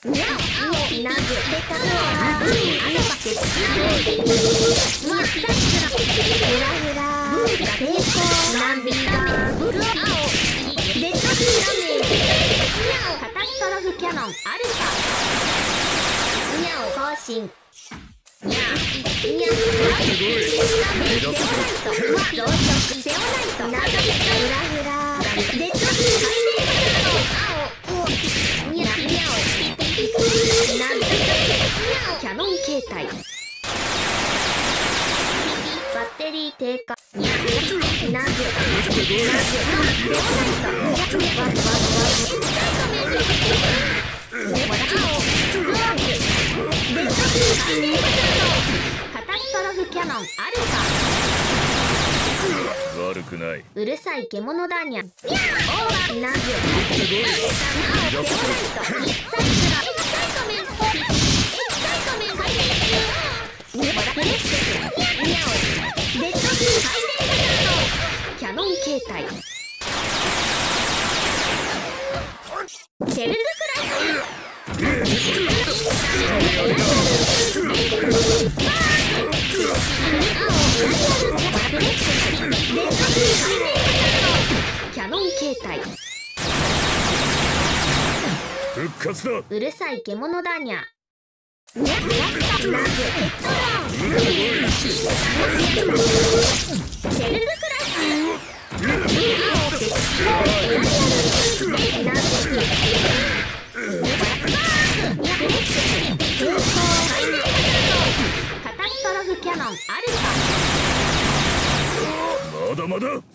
フキャノンアルファキャノン形態バッテリー低下にゃなぐなぐなぐ背負わないとわわわカタストロフキャノンアルファ悪くないうるさい獣だにゃ。オーバーなぐ。エクサイト。サイクラ。エクサイトメ形態。シェルズクライキャノン形態復活だ。うるさい獣だにゃ。にゃラスタナグヘッドローンシェルズ感あるか。まだまだ。